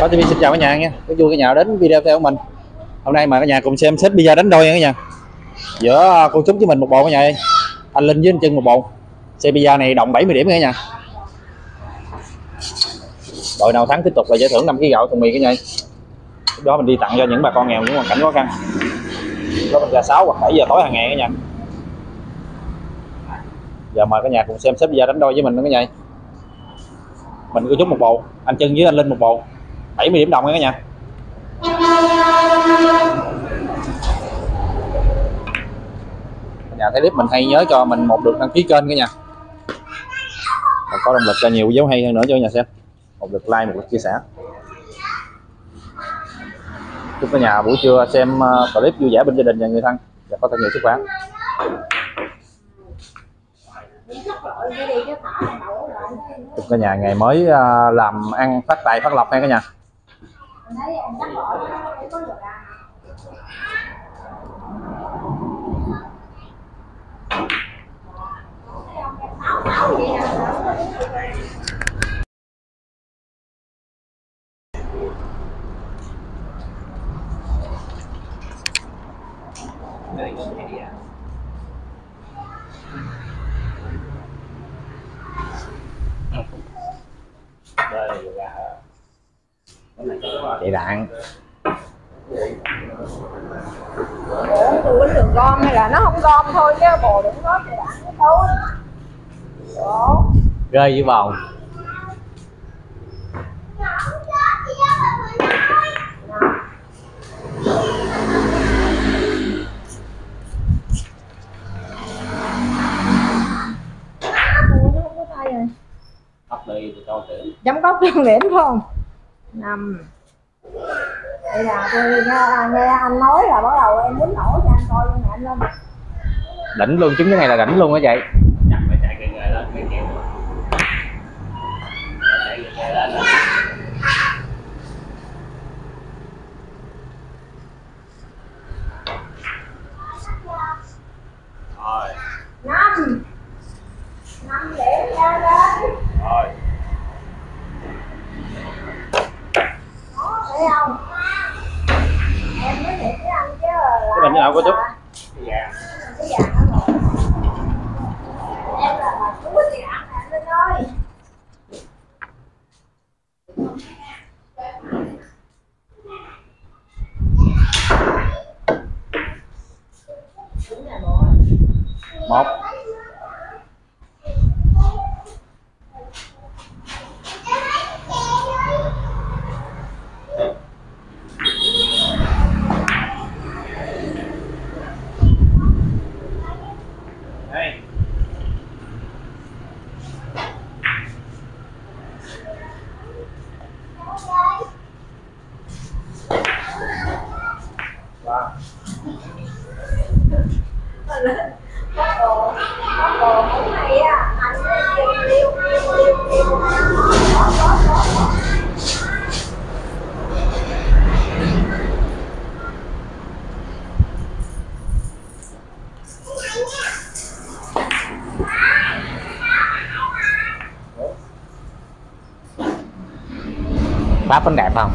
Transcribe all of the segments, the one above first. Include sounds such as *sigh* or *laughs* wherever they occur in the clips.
Có TV xin chào cả nhà nha. Có vui cả nhà đến video theo của mình. Hôm nay mời cả nhà cùng xem set pizza đánh đôi nha cả nhà. Giữa cô Trúc với mình một bộ cả nhà ơi. Anh Linh với anh Trân một bộ. Xe pizza này đồng 70 điểm nha cả nhà. Đội nào thắng tiếp tục là giải thưởng 5 kg gạo thùng mì cả nhà. Lúc đó mình đi tặng cho những bà con nghèo những hoàn cảnh khó khăn. Lúc đó mình ra 6 hoặc 7 giờ tối hàng ngày cả nhà. Giờ mời cả nhà cùng xem xếp pizza đánh đôi với mình nữa cả nhà mình có chút một bộ, anh chân với anh linh một bộ 70 điểm đồng nha cả nhà. Nhà thấy clip mình hay nhớ cho mình một lượt đăng ký kênh cả nhà. Và có động lực cho nhiều dấu hay hơn nữa cho nhà xem. Một lượt like, một lượt chia sẻ. Chúc cả nhà buổi trưa xem ờ, clip vui vẻ bên gia đình và người thân và có thật nhiều sức khỏe. Chúc cả nhà ngày mới ờ, làm ăn phát tài phát lộc nha cả nhà thấy ông cắt bỏ nó có được à thấy ông cái máu máu vậy nè Very good idea. Đây là chị đạn Ủa, tôi quýnh đường gom hay là nó không gom thôi chứ bồ đừng có thì đạn cái xấu Ủa, rơi dưới vòng tôi nó không có tay rồi. Ấp đi thì cho chấm cốc trang điểm không năm. Bây là tôi nghe, à, nghe anh nói là bắt đầu em muốn nổi cho anh coi luôn nè anh lên. Đỉnh luôn trúng cái này là đỉnh luôn á vậy 啊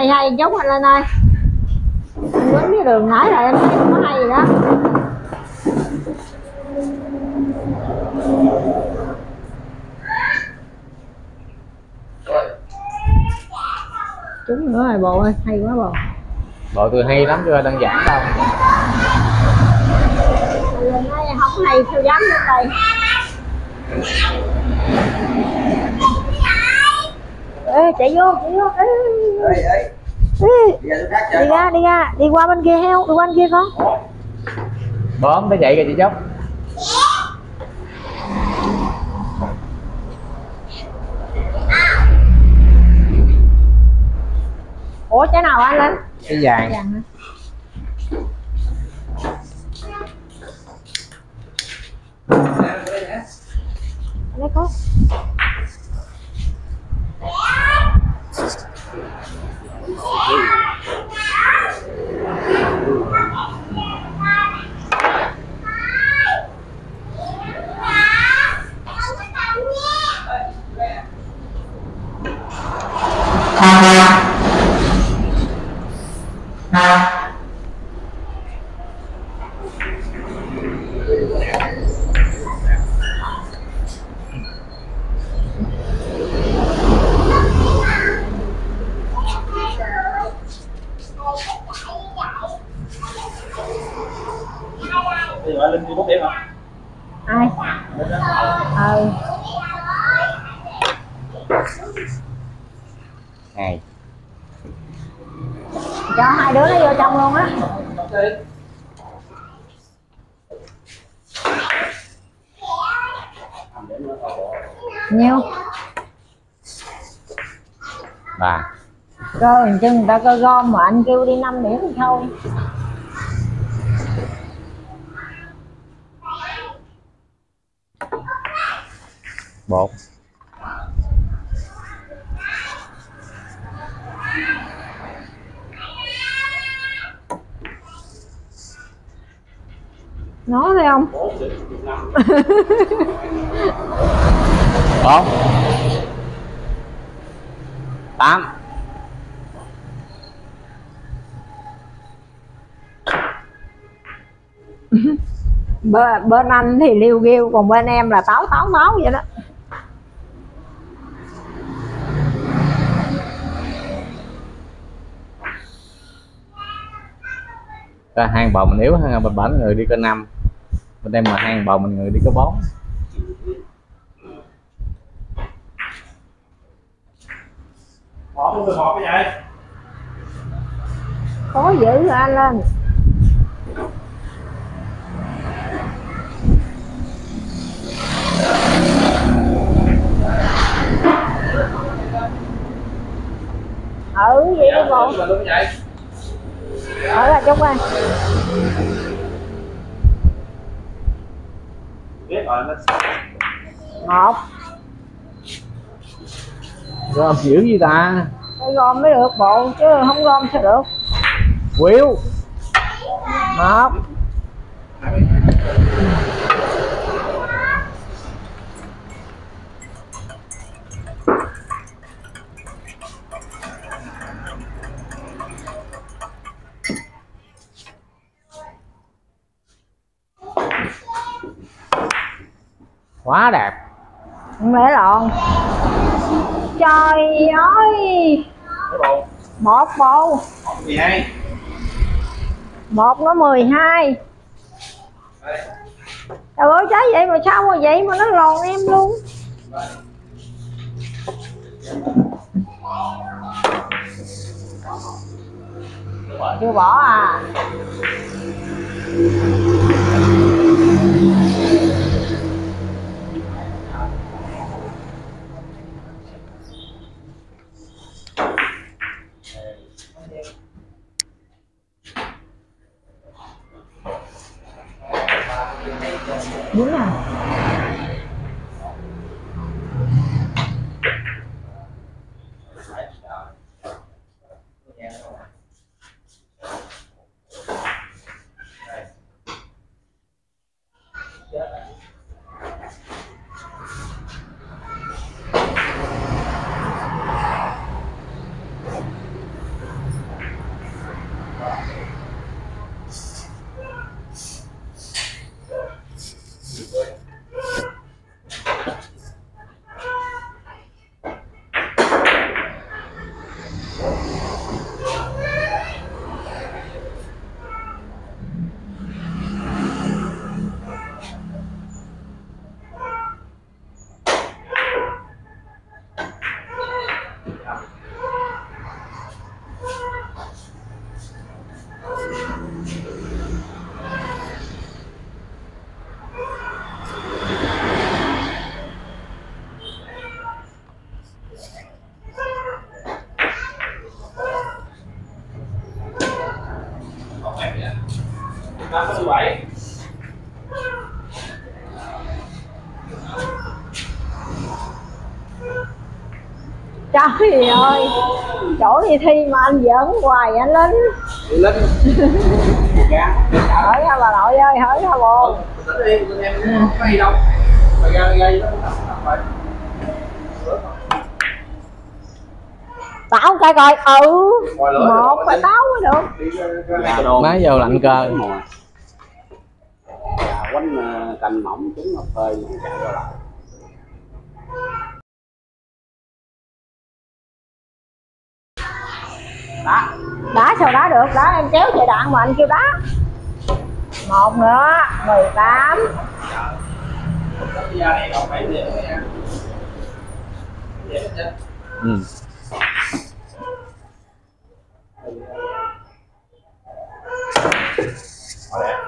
hay hay giống anh lên ơi. Anh quýnh cái đường nãy là em thấy không có hay gì đó. Trúng nữa rồi bồ ơi hay quá bồ bộ tôi hay lắm chứ đơn giản đâu. Lên nói không hay sao dám lên đây Ê, chạy vô chạy vô. Ê, Ê, ê, ê. tôi khác đi ra đi ra. Đi qua bên kia heo đi qua bên kia con. Bóm nó chạy kìa chị chốc ủa trái nào anh lên? Cái vàng. Vàng hả? Đây có Bây giờ Linh đi bút điểm hả? ai ừ này cho hai đứa nó vô trong luôn á nhiêu? Hình chân người ta cơ gom mà anh kêu đi 5 điểm thì bên, bên anh thì liêu ghêu còn bên em là táo táo táo vậy đó. Ra hang bầu mình yếu hơn bên bển người đi có năm. Bên em mà hang bầu mình người đi có bốn. Bỏ luôn được một cái vậy? khó dữ rồi anh lên ừ vậy đi bộ. vậy? ở là rồi, nó một. Gom dữ gì ta? Phải gom mới được bộ chứ không gom sao được. Quyếu một quá đẹp. Không lẽ lộn trời ơi! Một bộ một nó mười hai. Đây. trời ơi, trái vậy mà sao mà vậy mà nó lòn em luôn? Chưa bỏ à? Trời ơi. Chỗ đi thi mà anh giỡn hoài anh lính linh. Dạ hỏi ra bà nội ơi hỏi ra bồ tao coi coi. Ừ một rồi, phải táo mới được. Đi ra- ra ngay cái đồ má vô lạnh cơ quánh ờ, cành mỏng trứng ngọc phơi. Chạy lại được. Đá em kéo chạy đạn mà anh kêu đá một nữa 18 bây giờ này không phải để nha để trên ừ.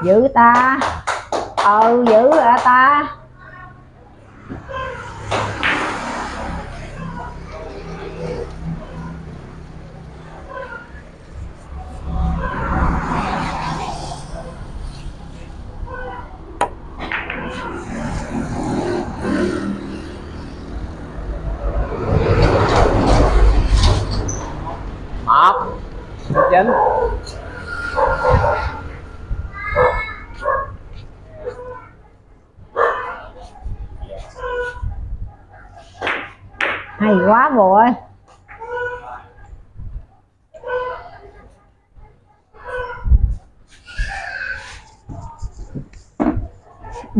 giữ ta. Ừ giữ à ta một chín hay quá bồ ơi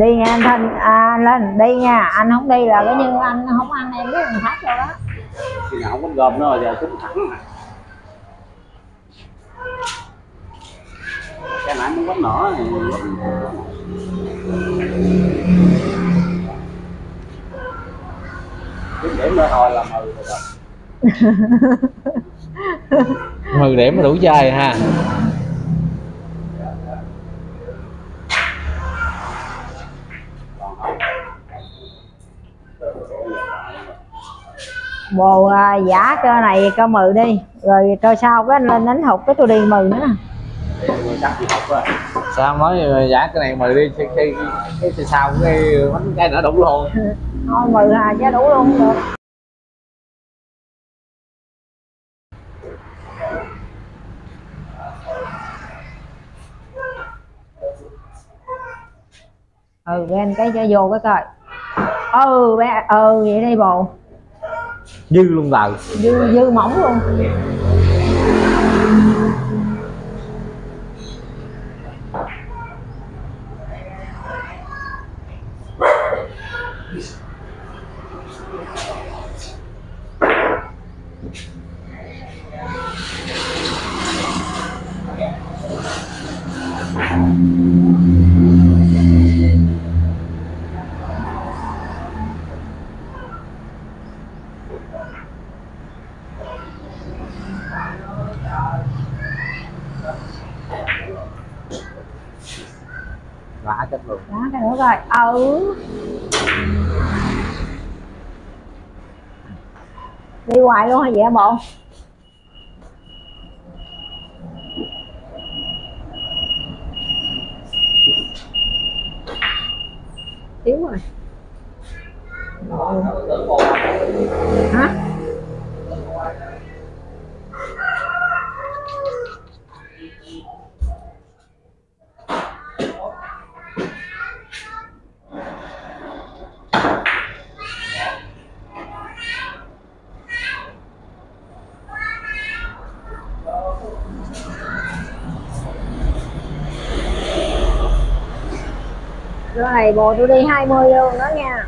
đi nha anh thanh. À, lên đi nha. Anh không đi là coi như anh không ăn em biết mình thắt rồi đó. Khi nào không có gom nó giờ trứng thẳng à cái nãy muốn quánh nỏ thì điểm nữa thôi là mừ rồi. *laughs* Mười điểm mà đủ chơi ha bồ à, giả cơ này cơ mừ đi. Rồi cơ sau cái anh lên đánh hụt cái tôi đi mừ nữa sao nói giá cái này mười đi khi khi cái cái sau cái bánh cái nữa đủ luôn. Thôi mừ hà cho đủ luôn được. Ừ bên cái cho vô cái coi. Ừ bé ừ vậy đi bồ dư luôn tờ dư dư mỏng luôn vả chết luôn đó cái nữa coi ừ đi hoài luôn hay vậy hả bộ thiếu rồi hả rồi bồ tôi đi 20 luôn đó nha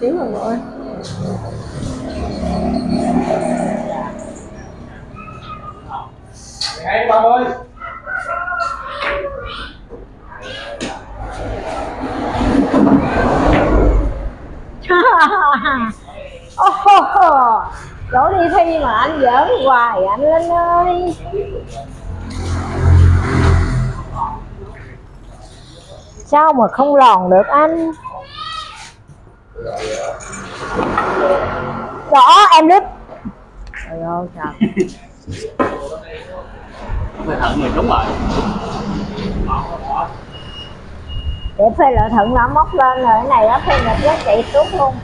thiếu rồi bồ ơi hai ba mươi Chỗ đi thi mà anh giỡn hoài anh Linh ơi Sao mà không lòn được anh? Đó, em đứt Trời ơi trời Phải thận người đúng rồi để phê lợi thận nó móc lên rồi, cái này á phê nhập giá trị tốt luôn.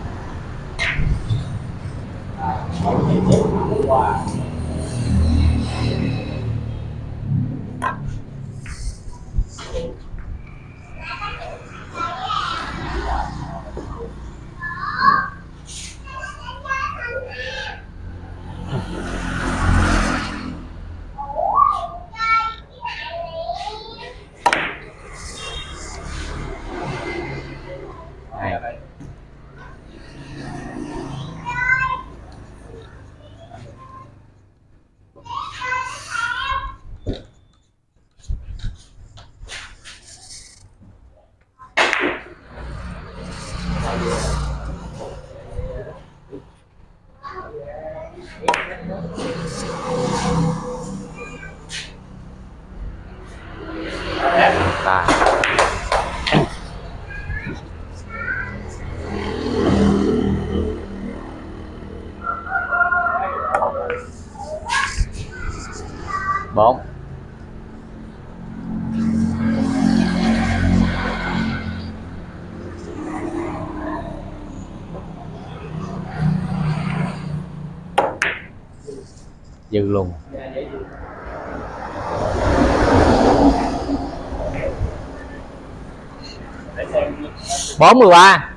43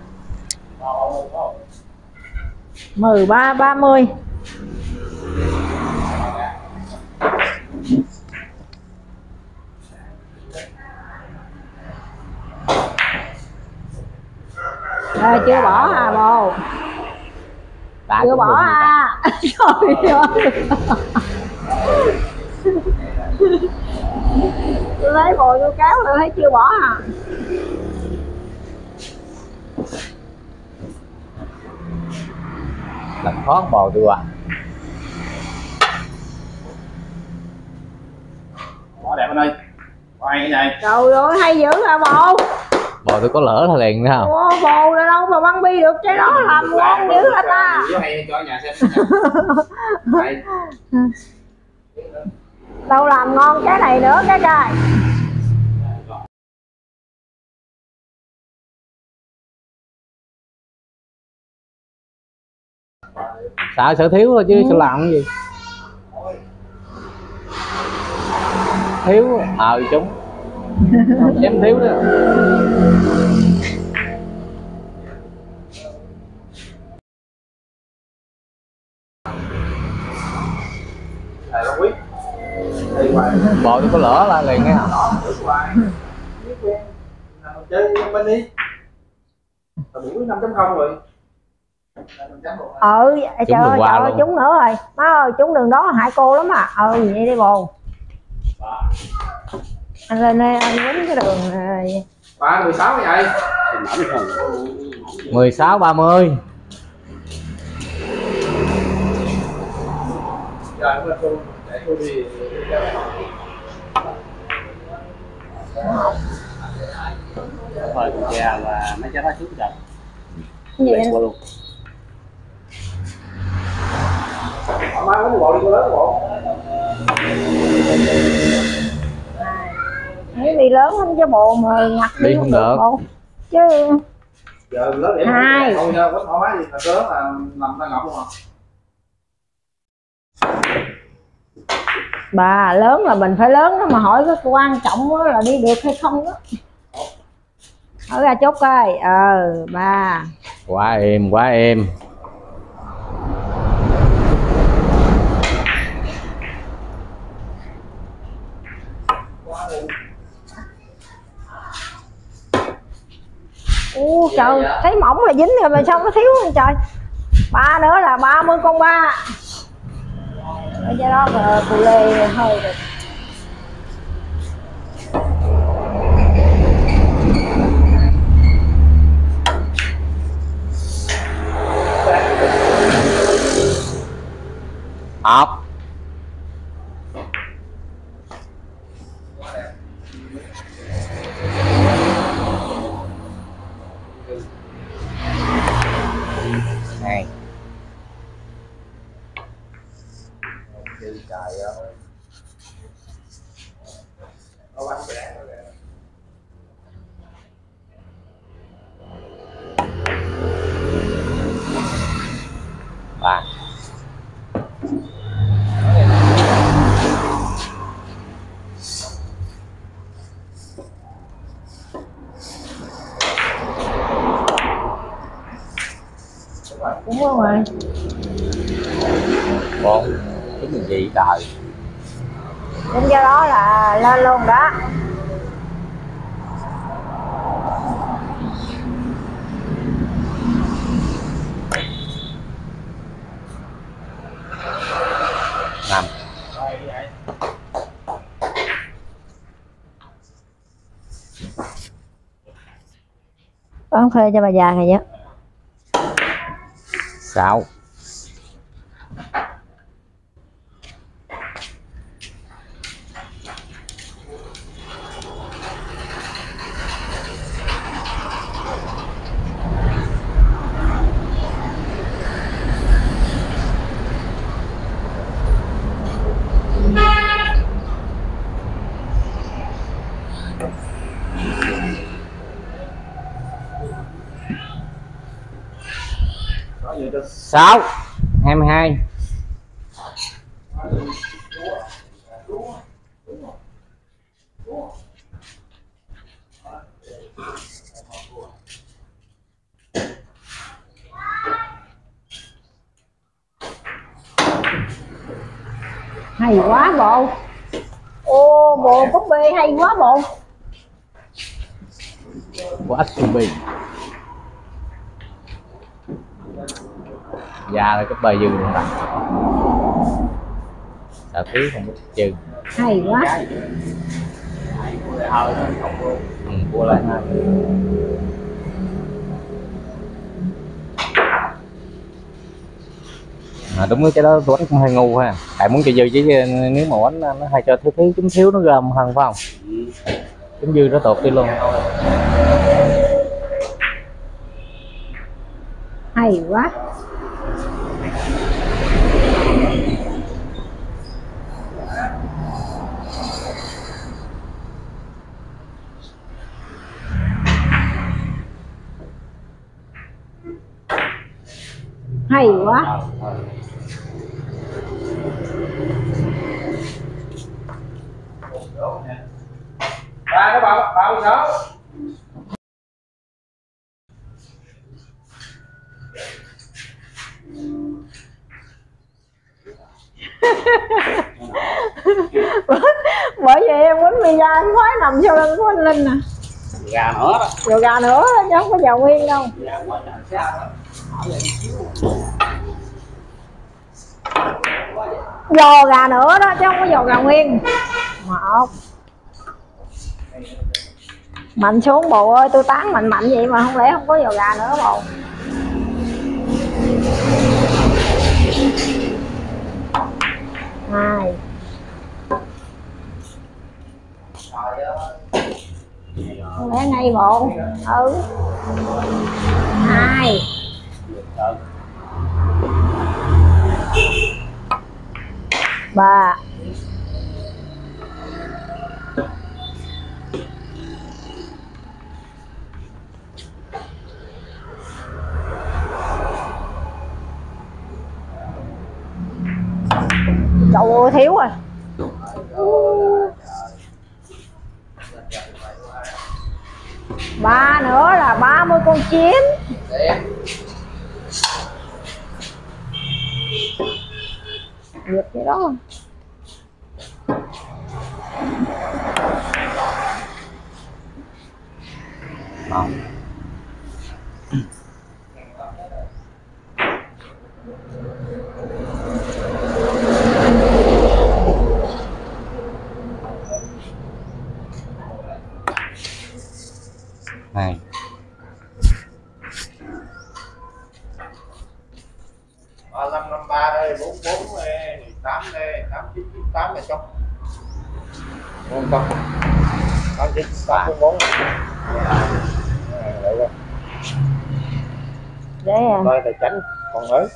13 30 Ê, chưa bỏ à bồ. Chưa bỏ à. *laughs* trời ơi. Tôi lấy bồ tôi kéo tôi thấy chưa bỏ à. Khó bò tôi à bỏ đẹp anh ơi quay cái này. Trời ơi hay dữ hả bồ? Bò tôi có lỡ thôi liền nữa không? Ô, bồ là đâu mà băng bi được? Cái đó làm ngon dữ hả ta? hay cho nhà xem *laughs* đâu làm ngon cái này nữa cái trời sợ sợ thiếu thôi chứ sao làm cái gì. Thiếu. Ờ chúng không dám thiếu nữa bò tôi có lỡ là liền nghe. Chơi bên đi Tao 5.0 rồi 5.0 rồi ừ trời Trúng ơi trời ơi trúng nữa rồi. Má ơi trúng đường đó hại cô lắm à. Ừ vậy đi bồ. Anh lên đây anh quýnh cái đường này. Ba 16 cái vậy? mười sáu ba mươi. Thôi con cha và mấy cháu đó xuống rồi Cái gì anh? Ở có một bộ đi cô lớn bộ Mấy đi lớn không cho bộ mà ngặt Đi không được. bộ. chứ Giờ lớn điểm Hai. Thôi nha, có thoải mái gì là lớn là nằm ta ngọc luôn à bà lớn là mình phải lớn đó mà hỏi cái quan trọng đó là đi được hay không đó hỏi ra chốt coi ờ ba quá êm quá êm u trời, thấy mỏng là dính rồi mà sao nó thiếu vậy trời? Ba nữa là 30 con ba. Ở trên đó mà cù lê hơi rồi này trời ơi có bánh rẻ rồi kìa. ba đúng không rồi bốn cái gì vậy trời nên do đó là lên luôn đó năm con cho bà già này nhé. Sáu 6 22 bờ dư luôn rồi sợ tí không có trừ hay quá. Ừ, cua lại hai à, đúng cái đó tôi cũng hơi ngu ha. Tại muốn cho dư chứ nếu mà bánh nó hay cho thiếu thiếu chúng thiếu nó gom hơn phải không? Chúng dư nó tột đi luôn. Hay quá hay quá. ba cái bao bao sáu. *laughs* Bởi vậy em quýnh pizza anh khoái nằm sau lưng của anh linh nè gà nữa đó. Gà nữa chứ không có giàu nguyên đâu giò gà nữa đó, chứ không có giò gà nguyên. Một. Mạnh xuống bộ ơi, tôi tán mạnh mạnh vậy mà không lẽ không có giò gà nữa bộ hai. Không lẽ ngay bộ ừ. Hai ba. Trời ơi thiếu rồi ba nữa là 30 con chim. Được cái đó. Không hai ba năm năm ba đây bốn bốn đây tám đây tám chín chín tám này trong không có có Đi, ba phương bốn. Đấy rồi. Coi tài chánh. Còn mới.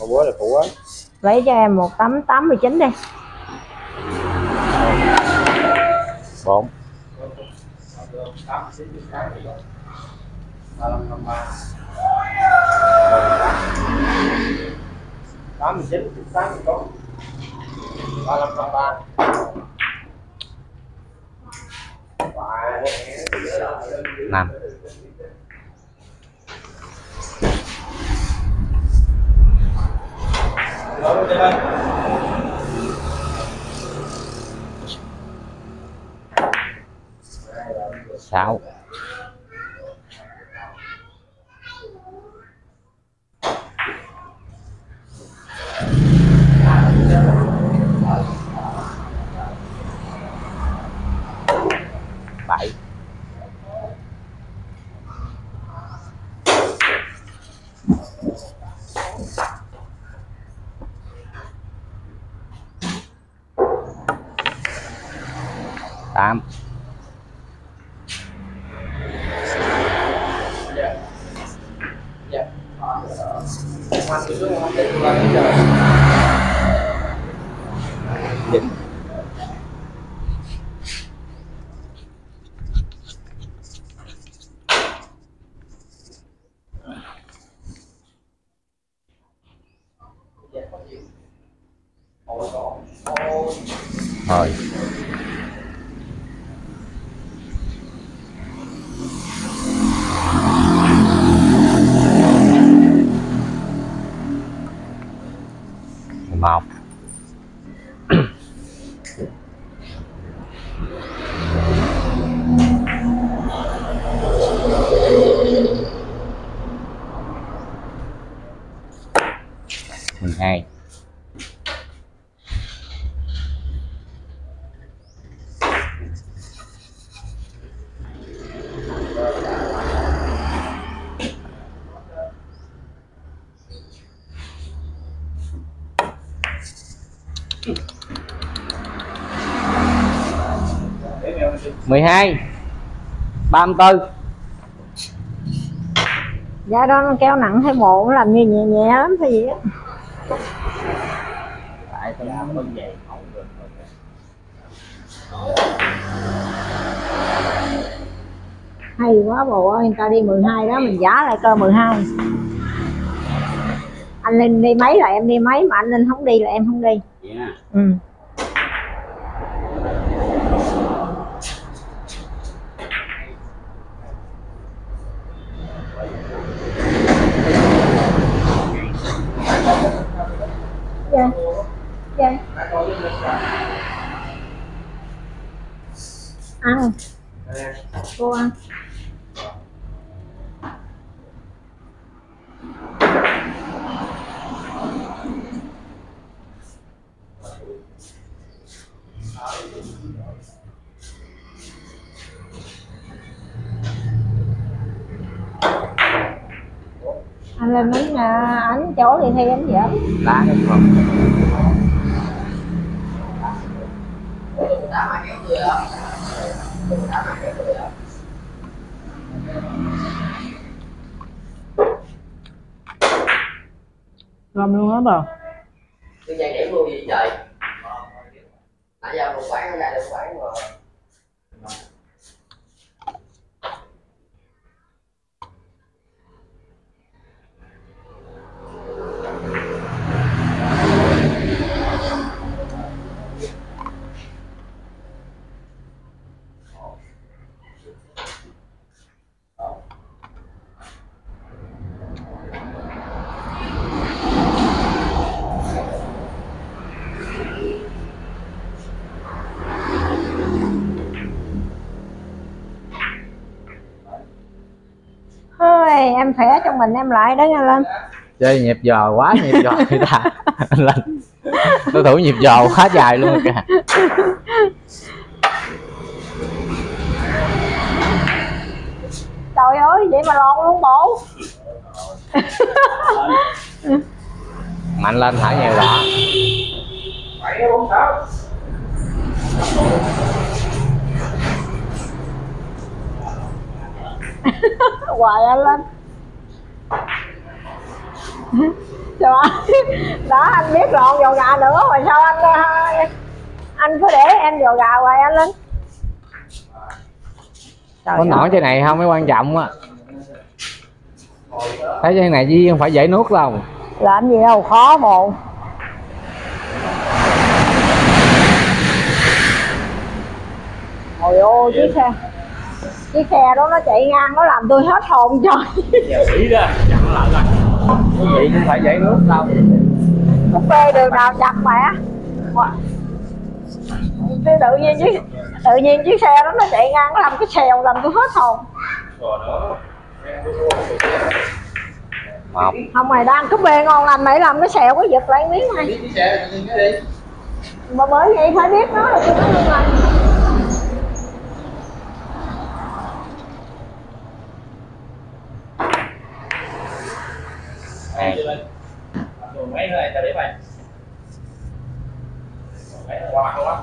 Một bữa là phụ á. lấy cho em một tấm 89 đi. Bốn tám mươi chín tám mươi tốt ba năm năm ba. Năm sáu bảy tám. Thôi 34 dạ đó nó kéo nặng thấy bộ làm như nhẹ nhẹ lắm thôi vậy á. Tại tôi không bên vậy hay quá bộ ơi người ta đi 12 đó mình giả lại cơ 12 anh Linh đi mấy là em đi mấy mà anh Linh không đi là em không đi. Yeah. ừ. Chỗ thì thi ảnh giỡn lá cái phần gom luôn á bờ Tôi dạy điểm luôn gì trời? Nãy giờ một quán ra được em khỏe trong mình em lại đó nha lên. Chơi nhịp giò quá nhịp giò người ta lên. Tôi thủ nhịp giò quá dài luôn kìa. Trời ơi vậy mà lon luôn bộ. Mạnh lên thả nhiều sáu hoài anh lên *laughs* Trời ơi, đó anh biết lộn dầu gà nữa mà sao anh ờ, anh cứ để em dầu gà hoài anh lên Trời có nổi cái này không? Mới quan trọng á. Thấy cái này chứ không phải dễ nuốt đâu. Làm gì đâu khó bộ Ôi ôi chiếc xe. Chiếc xe đó nó chạy ngang nó làm tôi hết hồn trời. Quý vị không phải dễ nuốt đâu Không bê đường nào chặt mẹ. Thế tự nhiên chiếc tự nhiên chiếc xe đó nó chạy ngang nó làm cái xèo làm tôi hết hồn. Một không mày đang cứ bê ngon lành mày làm cái xèo cái giật lại miếng này mà bởi vậy phải biết nó là tôi nói luôn rồi mấy này ta để mày. Mấy qua mặt luôn á.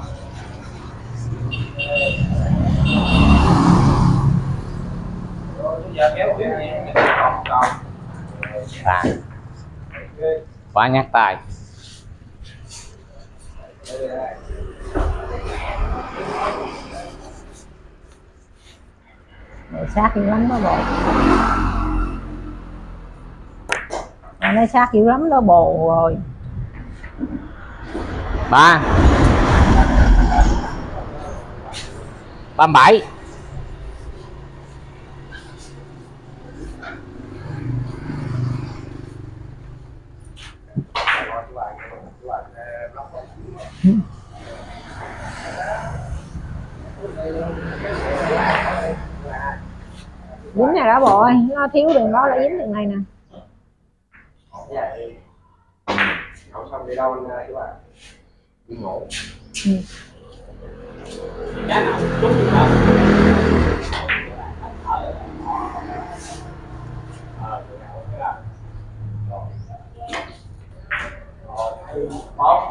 Rồi bây giờ kéo cái gì còn còn. à quá nhát tay Để sát lắm đó bộ mà nó sát dữ lắm đó bồ rồi. Ba. Ba bảy. Dính này đó bộ ơi nó thiếu đường đó là dính đường này nè Đi đâu anh các bạn. Đi ngủ.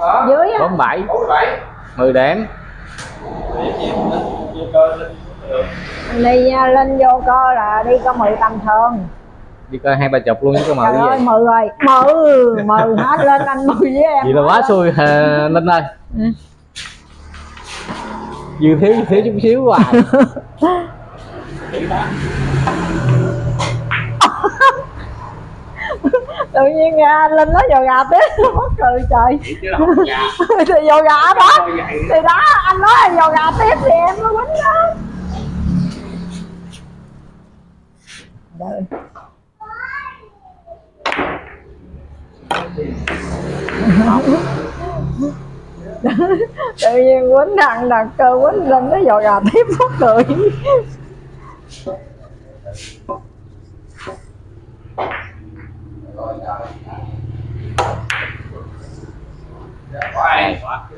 Hả? dưới bốn bảy Bốn bảy. 10 điểm đi nha, lên vô cơ là đi có mười tầm thường đi coi hai ba chục luôn chứ trời cái ơi mười rồi. Mừ mừ hết lên anh mười với em. Vậy là quá xui à, linh ơi Ừ. dư thiếu dư thiếu chút xíu hoài. *laughs* Tự nhiên ra linh nói giờ gà tiếp. Nó mất cười trời. *laughs* Thì giờ gà đó. Thì đó anh nói là giờ gà tiếp thì em mới quýnh đó. Trời. Tự nhiên quýnh đằng đằng cơ quýnh lên nó dò gà tiếp mất cười Hoài, quá.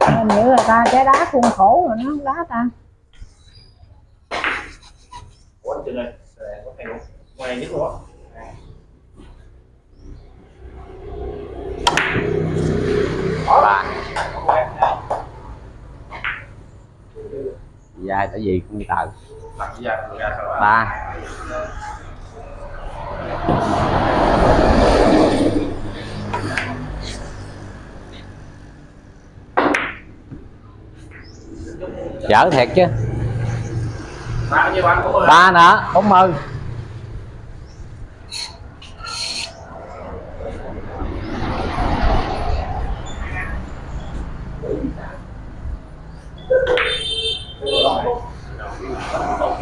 hình như là ta trái đá khuôn khổ rồi nó không đá ta Ủa anh Trừng ơi, có hay không? Ngoài nhất luôn ba dài tại vì cũng tờ ba. Chở thiệt chứ. Ba nữa bốn mươi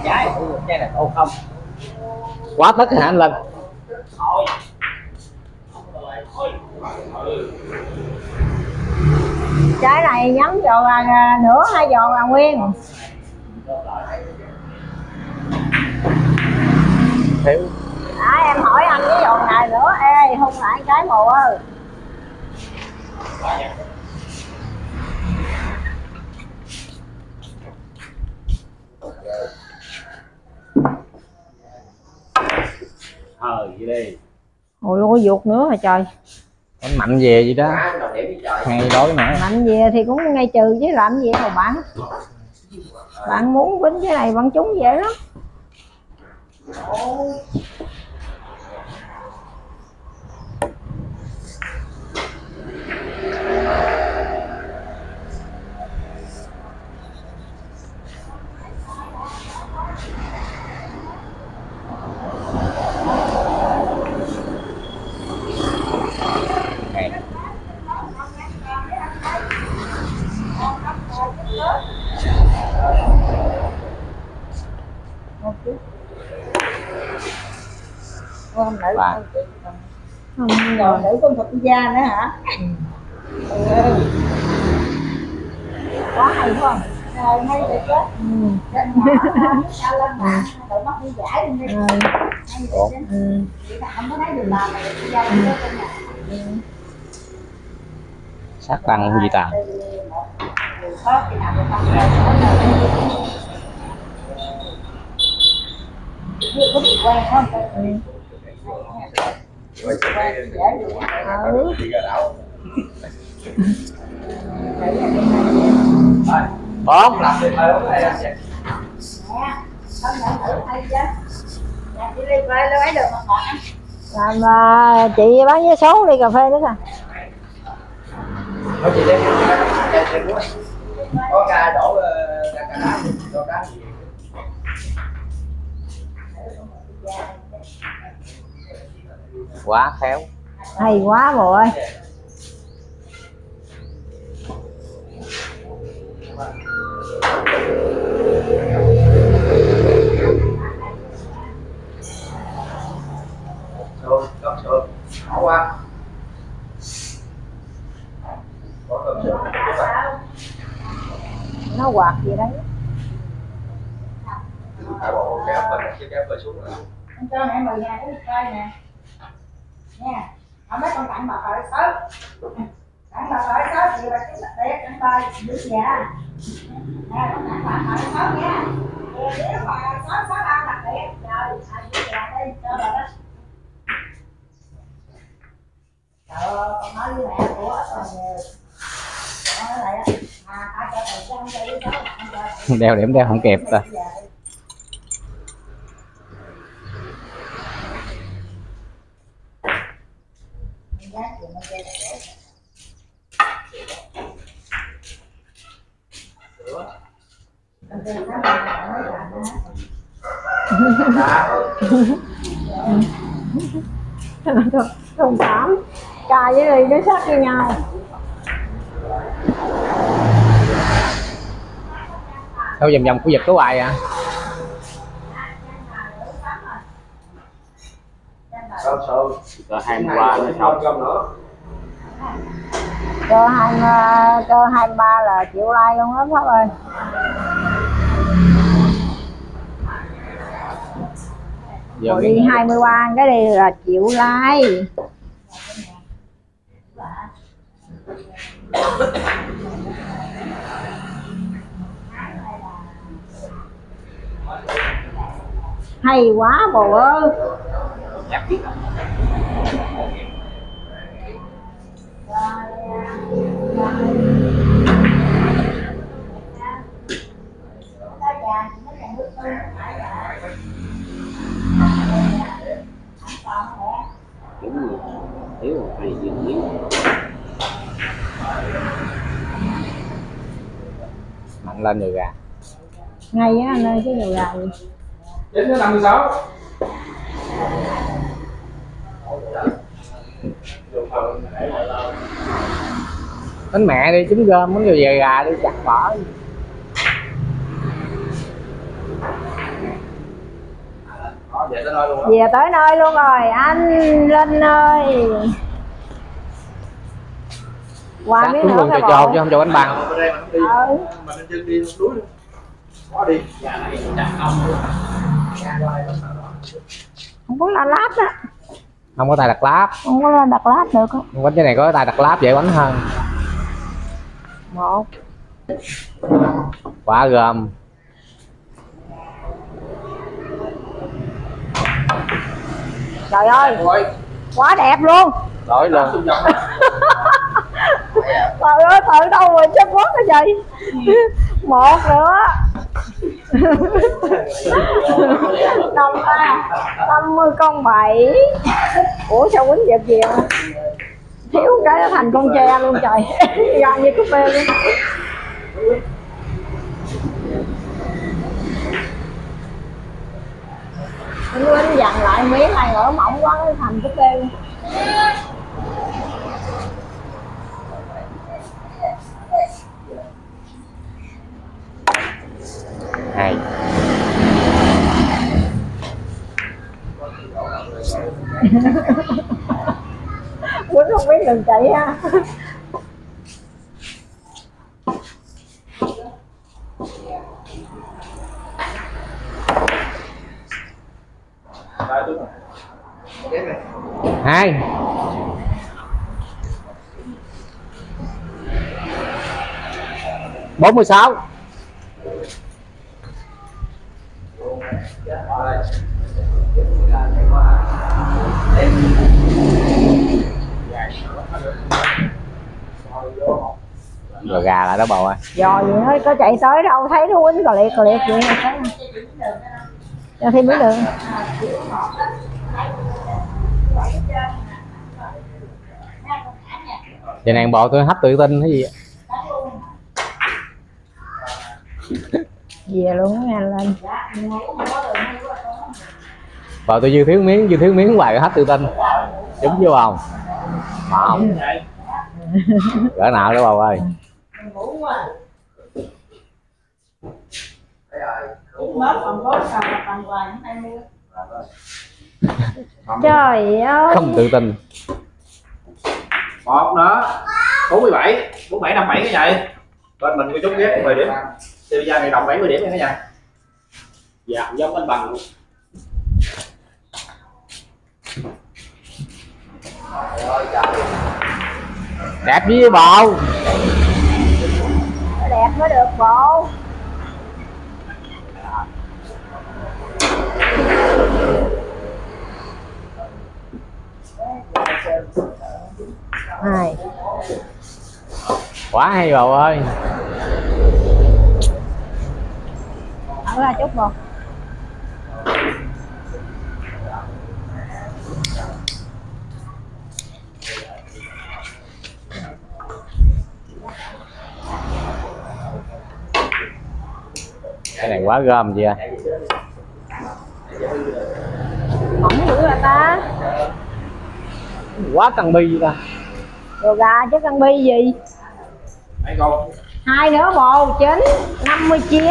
Trái, ô không. quá tất hả anh linh trái này nhắm giò gà, gà nửa hai giò gà nguyên. Thiếu à, em hỏi anh cái giò này nữa. Ê hung lại cái mồ ơi Ờ, vậy đi. ôi ôi ruột nữa rồi trời? Anh mạnh về gì đó. Hay đối nữa mạnh về thì cũng ngay trừ chứ làm gì đâu bạn. Bạn muốn quýnh cái này bạn trúng dễ lắm Con nữ Bà. Không rồi nữ con Phật gia nữa hả ừ. quá hay quá rồi hay được chết ừ. sao lên mà tụi nó đi giải đi hay Ừ. chỉ là không có thấy được làm mà được gia đình đó trong nhà sát tăng di có được không rồi có rồi Như có bị quen không? Ừ. Quen, dễ được. Ừ. Bốn. làm chị đi mà. Làm chị bán vé số đi cà phê nữa à Thôi chị có ca đổ ra ca đá cho cá gì quá khéo Hay quá bộ ơi. sườn cơm sườn bỏ qua có cơm sườn đúng rồi Nó quạt gì đấy. hai bộ kéo phần cái kéo phần xuống rồi Anh cho mẹ mời nhà cái coi nè. Nha. Ở mấy con cảnh bà phải sớm. Cảnh bà phải sớm thì bà cái mặt đẹp cảnh bay đi nhà. Nè, con cảnh bà phải sớm nha. Thì nếu mà sớm sớm ăn đặc biệt rồi, anh đi nhà đi cho bà đó. Trời ơi, con nói với mẹ của còn nhiều. Con nói lại á, à, ta cho thầy cho không cho đi sớm, không cho thầy đeo điểm đeo không kịp ta về. Thông cảm cài với ly nó sát với nhau theo vòng vòng khu vực có hoài à? Rồi hai mươi ba nữa nữa cơ hai cơ hai ba là chịu like luôn đó pháp ơi. Giờ đi 23 cái đi là chịu like hay quá bồ ơi. Đúng rồi thiếu một hai gì thiếu mạnh lên rồi gà. Ngay á anh ơi cái đồ gà gì chín đến năm mươi sáu. Bánh mẹ đi trứng gom muốn về gà đi chặt bỏ về tới nơi luôn á về tới nơi luôn rồi anh linh ơi. Qua cắt miếng nữa luôn cho cho bộ. chứ không cho bánh bằng. Ừ. đi đi. Nhà này chặt không có la lát á. Không có tài đặt láp không có đặt lát được á. Bánh cái này có tài đặt láp dễ bánh hơn. Một. Quả gồm. Trời ơi. Quá đẹp luôn đổi luôn *laughs* trời ơi từ đâu mà chất quất cái gì *laughs* một nữa. Tâm ta tâm mươi con bảy. Ủa sao quýnh dẹp gì à? thiếu cái nó thành con tre luôn trời. *laughs* Ra như cúp bê luôn. Anh quýnh dặn lại miếng này ở mỏng quá nó thành cúp bê luôn hai *laughs* quýnh không biết đường chạy ha. Hai bốn mươi sáu rồi gà lại đó bầu ơi. Rồi vậy thôi có chạy tới đâu thấy nó quýnh cò liệt cò liệt vậy. Mà thấy cho thêm miếng đường. Vậy này bộ tôi hấp tự tin cái gì về luôn nghe lên. Bộ tôi dư thiếu miếng dư thiếu miếng hoài hấp tự tin. Đúng chưa không. Không cỡ nào đó bầu ơi trời ơi. Không tự tin. Một nữa. 47 47 57 cái này bên mình có chút ghép 10 điểm. Tiêu gia này đồng 70 điểm nha cả nhà. Dạ giống anh bằng. Luôn đẹp với bầu đẹp mới được bộ hai quá hay bầu ơi. Ở ra chút một cái này quá gom chưa? Mỏng dữ là ta? Quá căng bi ta. Đồ gà chứ cân bi gì? Hai nữa bồ chín năm mươi chín.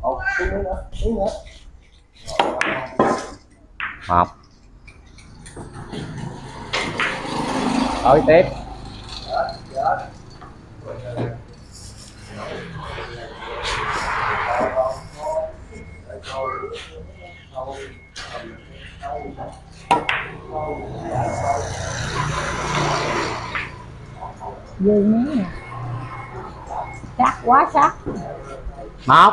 Một tối tiếp dư miếng nè. Sắc quá sắc một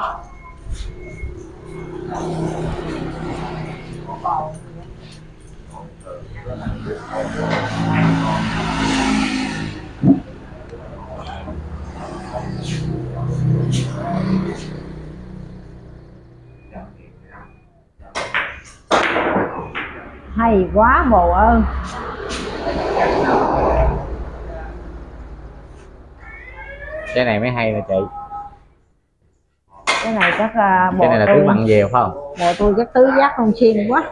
hay quá bồ ơi cái này mới hay nè chị? Cái này chắc bộ cái này là tứ mặn dèo phải không? bộ tôi chắc tứ giác không xiên quá.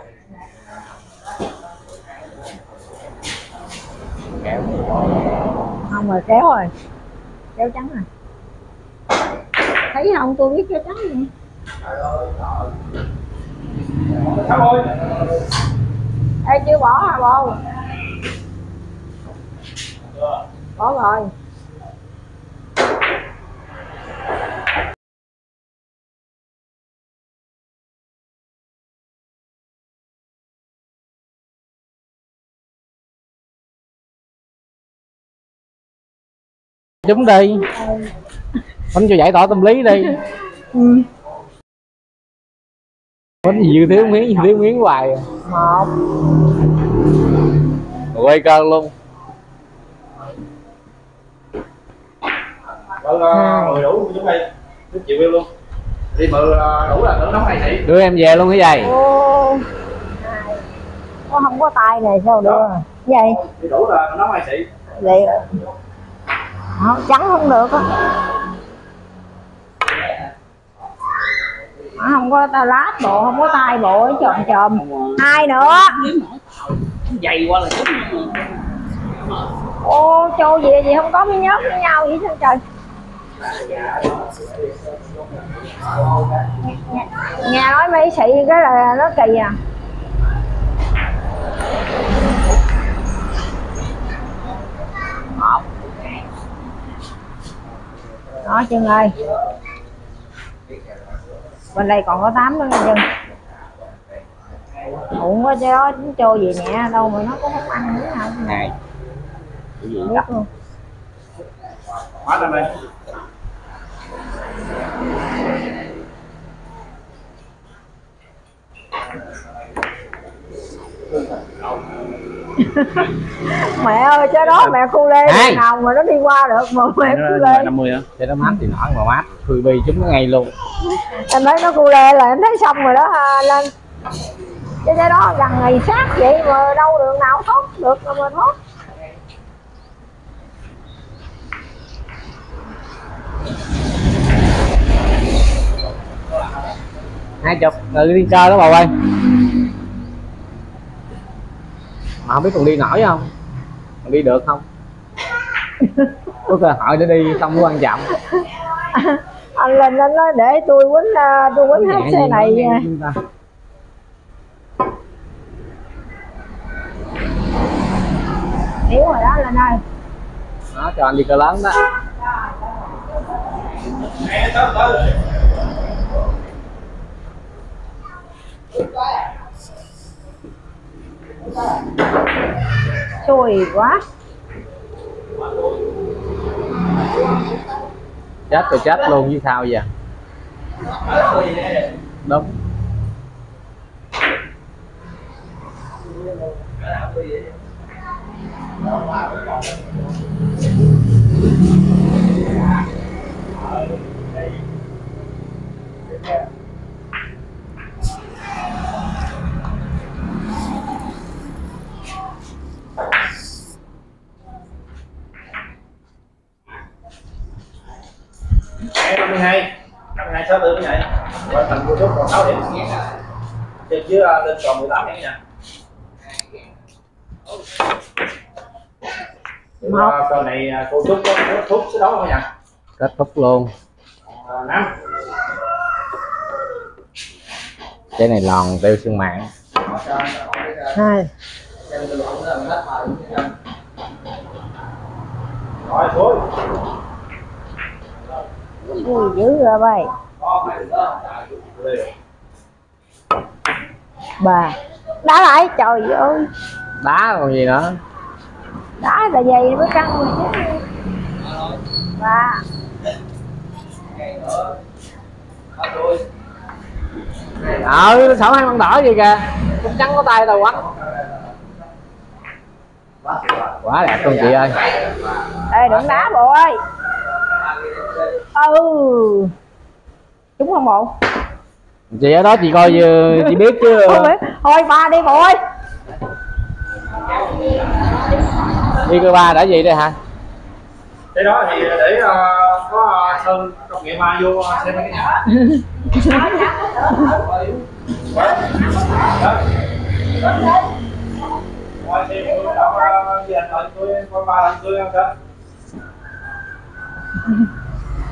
Kéo không rồi kéo rồi. Kéo trắng rồi. Thấy không? Tôi biết kéo trắng ơn ê chưa bỏ hả bồ? Bỏ rồi chúng đi bánh cho giải tỏa tâm lý đi bánh gì dư thiếu miếng thiếu miếng hoài à. một. Quay cơn luôn. Vâng, uh, 10 đủ chúng đây. Chút chịu yêu luôn. Thì 10 uh, đủ là cỡ nóng này chị. đưa em về luôn cái giày có không có tay này sao đưa vậy Thì đủ là nóng này chị. vậy không, trắng không được á. Không có ta lát bộ không có tay bộ chồm chồm hai nữa. Dày quá là ô châu gì gì không có miếng nhớt với nhau vậy sao trời? Nhà, nhà nói mấy xị cái là nó kỳ à đó chân ơi. Bên đây còn có tám nữa nha chân uổng quá chứ đó chúng trôi gì mẹ đâu mà nó có không ăn nữa nào này. Biết luôn. Hóa lên đây. *laughs* mẹ ơi cái đó mẹ cu lê đường nào mà nó đi qua được mà mẹ cu lê. 50 hả? Cho nó mát thì nổi mà mát thui bi chúng nó ngay luôn. Em thấy nó cu lê là em thấy xong rồi đó ha, lên. Cái cái đó gần ngày sát vậy mà đâu đường nào thoát được mà thoát. Hai chục ừ đi chơi đó bà ơi mà không biết còn đi nổi không? Còn đi được không? *laughs* Có cơ hội để đi không quan trọng. Anh lên anh nói để tôi quýnh à, tôi quýnh hết xe này nha. hiểu rồi đó lên ơi đó cho anh đi cơ lớn đó xui quá. Chết rồi chết luôn như sao vậy? Đúng. Mẹ của chút còn 6 điểm. Trên dưới uh, lên còn 18 điểm nha. Một. Uh, con này cô Trúc có có thuốc số đấu không nha? kết thúc luôn 5. cái này lòn tiêu xương mạng hai Rồi thôi. xui dữ rồi bay bà. Đá lại trời ơi. Đá còn gì nữa? Đá là dày mới căng rồi chứ. Bà. Ờ sổ hai con đỏ gì kìa. Cũng trắng có tay đâu quá. Quá đẹp luôn chị ơi. Ê đừng đá bộ ơi. Ừ. Đúng không bộ chị ở đó chị coi như *laughs* chị biết chứ. Không biết thôi ba đi bộ ơi đi cơ ba đã gì đây hả? Cái đó thì để uh, có uh, sơn công nghệ ma vô uh, xem cái nhà. Ngoài xem tôi uh, về lại tôi coi ba. Lần tôi ăn đó.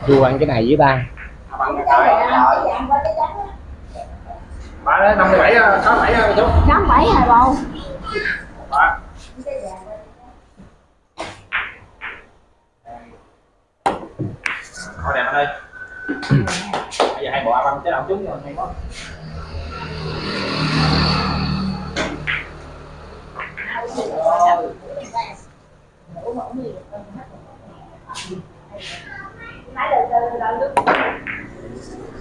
chu ăn cái này. Với ta Bằng cái bà năm mươi bảy ờ, sáu bảy ờ, chú. Sáu bảy hai bầu bà thôi đẹp anh ơi. Bây giờ hai bộ băng chế động chúng rồi hay quá. Hãy subscribe cho kênh Ghiền Mì Gõ Để không bỏ lỡ những video hấp dẫn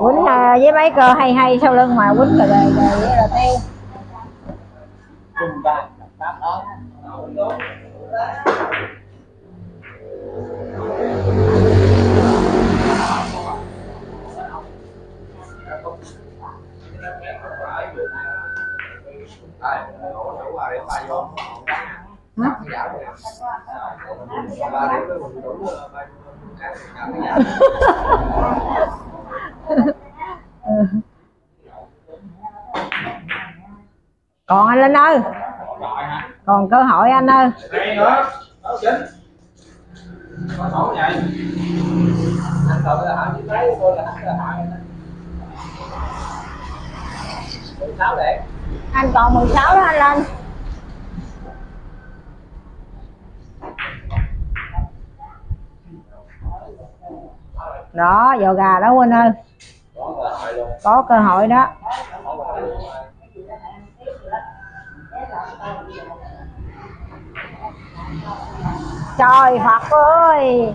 quýnh à, với mấy cơ hay hay sau lưng mà quýnh rồi rồi rồi vậy là theo *laughs* còn anh linh ơi. Còn cơ hội anh ơi. Anh còn 16 đó anh lên đó giờ gà đó quên ơi. Có cơ hội đó. Trời Phật ơi.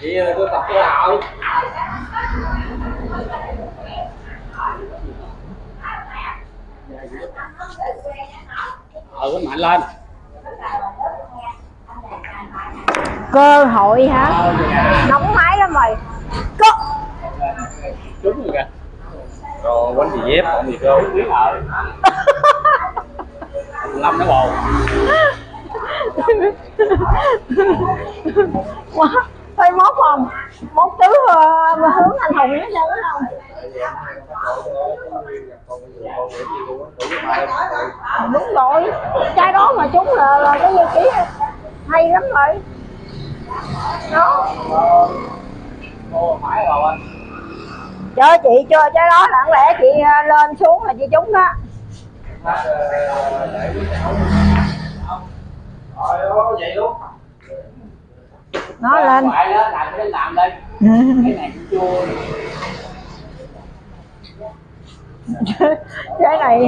Chị tôi tập hạo ờ cái mạnh lên. Cơ hội hả? Nóng máy lắm rồi. Có trúng rồi kìa. Rồi quánh gì dép còn gì cơ *laughs* lâm nó bồ. Quá. Thôi mốt không mốt tứ ờ, mà hướng anh hùng nó sao không? Đúng rồi. Cái đó mà chúng là, là cái gì ký hay lắm rồi. Đó. Phải rồi anh cho chị cho cái đó lặng lẽ chị ờ, lên xuống là chị trúng đó rồi đó vậy luôn nó lên. phải đó làm cái làm đây *laughs* cái này chua. *laughs* Cái này đi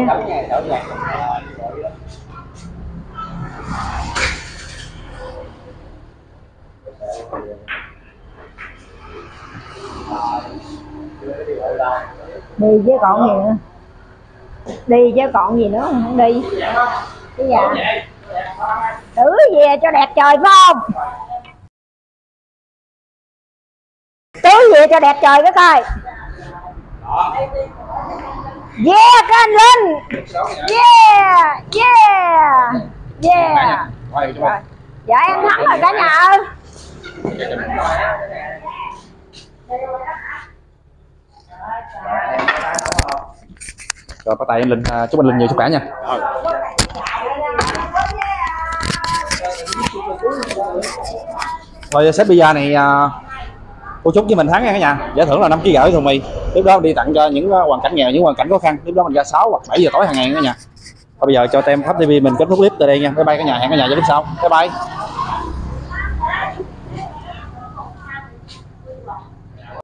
chứ còn gì nữa đi chứ còn gì nữa, không đi. Cái gì à? thử về cho đẹp trời phải không? Tứ về cho đẹp trời cái coi. Yeah, các anh linh. Yeah yeah. Yeah. Dạ em thắng rồi cả nhà. ơi rồi bắt tay anh linh. À, chúc anh linh nhiều sức khỏe nha. Thôi sếp pizza này à, cô chúc với mình thắng nha cả nhà. Giải thưởng là 5 kg gạo thùng mì tiếp đó đi tặng cho những à, hoàn cảnh nghèo những hoàn cảnh khó khăn. Tiếp đó mình ra 6 hoặc 7 giờ tối hàng ngày cả nhà. Thôi bây giờ cho tem pháp tv mình kết thúc clip từ đây nha. Bye bye cả nhà. Hẹn cả nhà vào clip sau. Bye bye